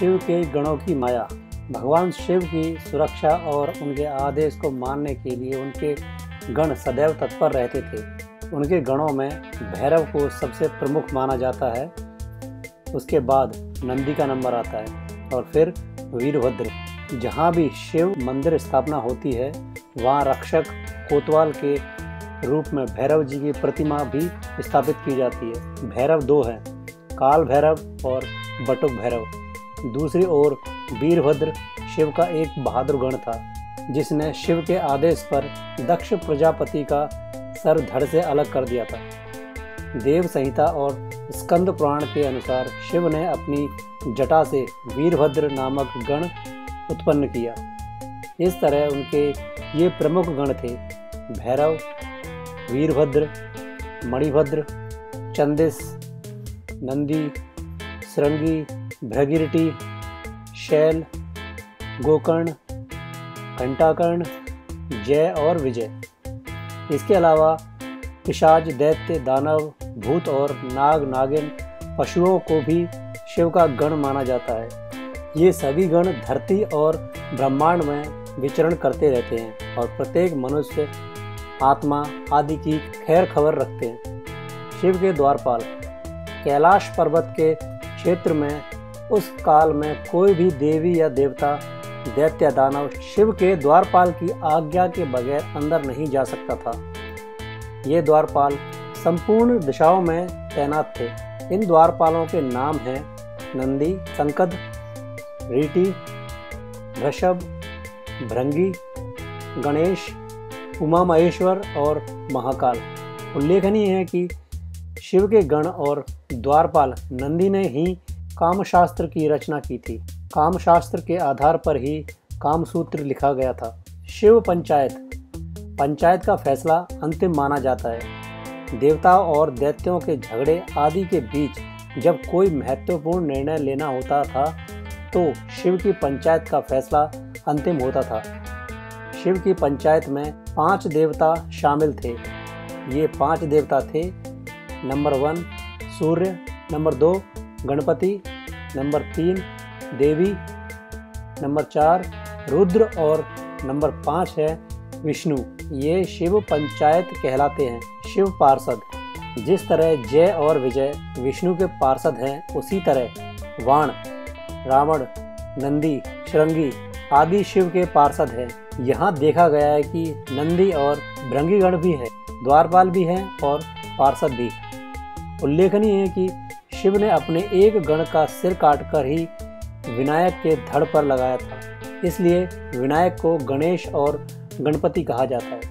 शिव के गणों की माया। भगवान शिव की सुरक्षा और उनके आदेश को मानने के लिए उनके गण सदैव तत्पर रहते थे। उनके गणों में भैरव को सबसे प्रमुख माना जाता है। उसके बाद नंदी का नंबर आता है और फिर वीरभद्र। जहाँ भी शिव मंदिर स्थापना होती है, वहाँ रक्षक कोतवाल के रूप में भैरव जी की प्रतिमा भी स्थापित की जाती है। भैरव दो हैं, काल भैरव और बटुक भैरव। दूसरी ओर वीरभद्र शिव का एक बहादुर गण था, जिसने शिव के आदेश पर दक्ष प्रजापति का सर धड़ से अलग कर दिया था। देव संहिता और स्कंद पुराण के अनुसार शिव ने अपनी जटा से वीरभद्र नामक गण उत्पन्न किया। इस तरह उनके ये प्रमुख गण थे, भैरव, वीरभद्र, मणिभद्र, चंदिस, नंदी, श्रृंगी भ्रगिरटी शैल, गोकर्ण, घंटाकर्ण, जय और विजय। इसके अलावा पिशाच, दैत्य, दानव, भूत और नाग, नागिन पशुओं को भी शिव का गण माना जाता है। ये सभी गण धरती और ब्रह्मांड में विचरण करते रहते हैं और प्रत्येक मनुष्य, आत्मा आदि की खैर खबर रखते हैं। शिव के द्वारपाल, कैलाश पर्वत के क्षेत्र में उस काल में कोई भी देवी या देवता, दैत्य दानव शिव के द्वारपाल की आज्ञा के बगैर अंदर नहीं जा सकता था। ये द्वारपाल संपूर्ण दिशाओं में तैनात थे। इन द्वारपालों के नाम हैं नंदी संकद रीटी, वृषभ, भृंगी, गणेश उमा महेश्वर और महाकाल। उल्लेखनीय है कि शिव के गण और द्वारपाल नंदी ने ही कामशास्त्र की रचना की थी। कामशास्त्र के आधार पर ही कामसूत्र लिखा गया था। शिव पंचायत। पंचायत का फैसला अंतिम माना जाता है। देवता और दैत्यों के झगड़े आदि के बीच जब कोई महत्वपूर्ण निर्णय लेना होता था तो शिव की पंचायत का फैसला अंतिम होता था। शिव की पंचायत में पाँच देवता शामिल थे। ये पाँच देवता थे, नंबर वन सूर्य, नंबर दो गणपति नंबर तीन, देवी, नंबर चार, रुद्र और नंबर पाँच है विष्णु। ये शिव पंचायत कहलाते हैं, शिव पार्षद। जिस तरह जय और विजय विष्णु के पार्षद हैं, उसी तरह वाण, रावण, नंदी श्रृंगी आदि शिव के पार्षद हैं। यहाँ देखा गया है कि नंदी और भृंगीगण भी है, द्वारपाल भी हैं और पार्षद भी। उल्लेखनीय है कि शिव ने अपने एक गण का सिर काटकर ही विनायक के धड़ पर लगाया था। इसलिए विनायक को गणेश और गणपति कहा जाता है।